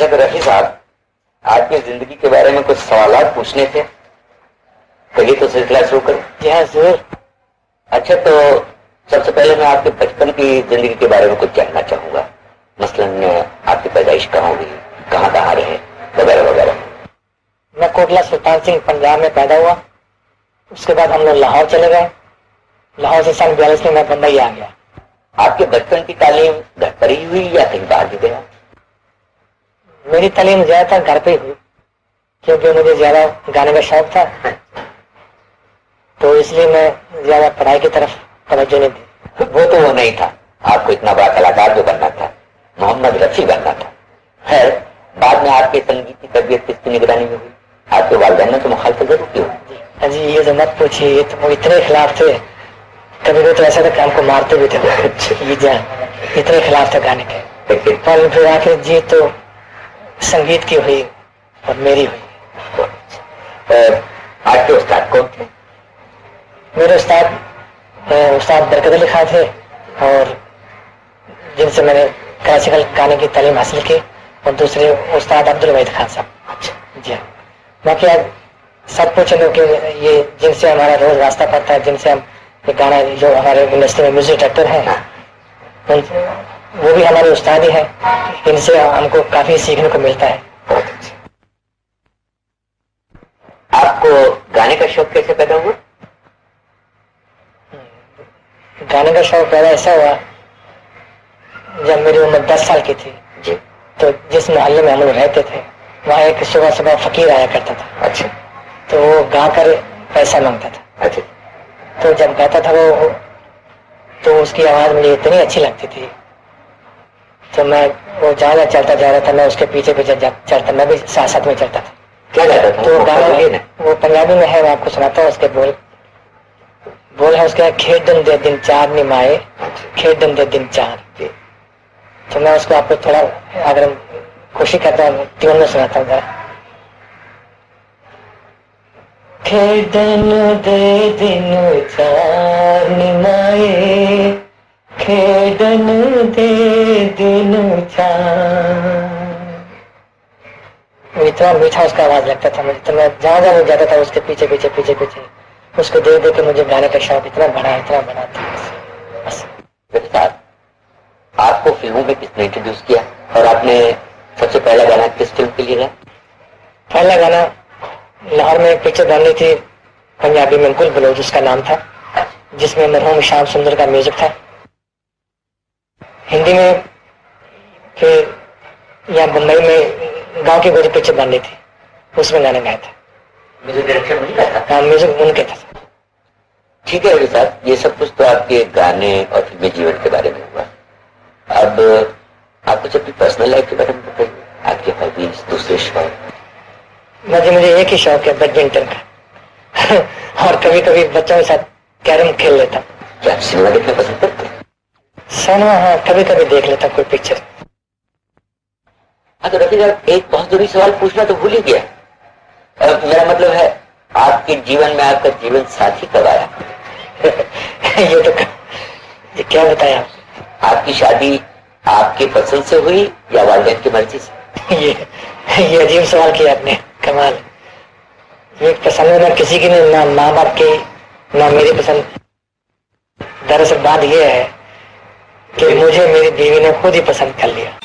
अच्छा तो रफी साहब आपकी ज़िंदगी के बारे में कुछ सवाल पूछने थे कहिए तो सिलसिला शुरू करें। जी हाँ ज़रूर। अच्छा तो सबसे पहले मैं आपके बचपन की ज़िंदगी के बारे में कुछ जानना चाहूँगा। मसलन आपकी पैदाइश कहाँ हुई कहाँ कहाँ रहे वगैरह वगैरह। मैं कोटला सुल्तान सिंह पंजाब में पैदा हुआ। उसके बाद हम लोग लाहौर चले गए। लाहौर से सन बयालीस में मैं बम्बई आ गया। आपके बचपन की तालीम घर पर ही हुई या कहीं बाहर भी गया? मेरी तालीम ज़्यादातर घर पे हुई क्योंकि मुझे ज़्यादा गाने का शौक था। तो इसलिए मैं ज़्यादा पढ़ाई की तरफ़ तवज्जो नहीं दी। वो तो वो नहीं था। आपको इतना बड़ा कलाकार जो बनना था मोहम्मद रफी बनना था। खैर बाद में आपके संगीत की तबीयत किसकी निगरानी में हुई? आपके वालदेन ने तो मुखालफत ज़रूर की होगी। अजी ये तो मत पूछिए ये तो वो इतने खिलाफ थे। कभी कभी तो ऐसा था कि हमको मारते भी थे। इतने खिलाफ थे गाने के। पर फिर आखिर जी तो संगीत की हुई और मेरी हुई। आपके उस्ताद कौन थे? मेरे उस्ताद उस्ताद बरकत अली खान थे और जिनसे मैंने क्लासिकल गाने की तालीम हासिल की और दूसरे उस्ताद अब्दुल वहीद खान साहब। अच्छा जी हाँ। बाकी आप सब पूछे लोग कि ये जिनसे हमारा रोज रास्ता पड़ता है जिनसे हम ये गाना जो हमारे इंडस्ट्री में म्यूज़िक डायरेक्टर हैं वो भी हमारे उस्ताद ही। हैं इनसे हमको काफ़ी सीखने को मिलता है। आपको गाने का शौक कैसे पैदा हुआ? गाने का शौक पैदा ऐसा हुआ जब मेरी उम्र दस साल की थी। जी। तो जिस मोहल्ले में हम लोग रहते थे वहाँ एक सुबह सुबह फकीर आया करता था। अच्छा। तो वो गा कर पैसा माँगता था। अच्छा। तो जब गाता था वो तो उसकी आवाज़ मुझे इतनी अच्छी लगती थी। तो मैं वो ज़्यादा चलता जा रहा था मैं उसके पीछे पीछे चलता मैं भी साथ साथ में चलता था। क्या गाता था? तो वो गाना वो पंजाबी में है मैं आपको सुनाता हूँ उसके बोल। बोल है उसके खेडन दे दिन चार निमाए खेडन दे दिन चार। तो मैं उसको आपको थोड़ा अगर खुशी करता हूँ ट्यून में सुनाता हूँ खेडन दे दिन चार निमाए खेडन दे दिन चार इतना मीठा उसका आवाज़ लगता था मुझे तो मैं जहाँ जहाँ जाता था उसके पीछे पीछे पीछे पीछे। उसको देख देख के मुझे गाने का शौक इतना बड़ा इतना बड़ा था। बस। आपको फ़िल्मों में किसने इंट्रोड्यूस किया? और आपने सबसे पहला गाना किस फ़िल्म के लिए गाया पहला गाना लाहौर में एक पिक्चर बन रही थी पंजाबी में गुल बलोच उसका नाम था। जिसमें मरहूम श्याम सुंदर का म्यूज़िक था। हिंदी में फिर यहाँ बम्बई में गाँव की कोई पिक्चर बन रही थी। उसमें गाना गाया था। म्यूज़िक डायरेक्शन उनका था? हाँ म्यूज़िक उनके था। ठीक है साहब ये सब कुछ तो आपके गाने और फिल्मी जीवन के बारे में हुआ। अब आप कुछ अपनी पर्सनल लाइफ के बारे में बताइए। आपके हॉबीज दूसरे शौक मुझे मुझे एक ही शौक है बैडमिंटन का। और कभी कभी बच्चों के साथ कैरम खेल लेता। हूँ क्या आप सिनेमा देखना पसंद करते हैं? सिनेमा हाँ कभी कभी देख लेता कोई पिक्चर हाँ तो रफी साहब एक बहुत ज़रूरी सवाल पूछना तो भूल ही गया। और मेरा मतलब है आपके जीवन में आपका जीवन साथी कब आया? ये तो ये क्या बताया? आपकी शादी आपके पसंद से हुई या वालदेन की मर्ज़ी से? ये ये अजीब सवाल किया आपने कमाल। ये पसंद ना किसी की नहीं ना माँ बाप की ना मेरी पसंद। दरअसल बात ये है कि मुझे मेरी बीवी ने खुद ही पसंद कर लिया।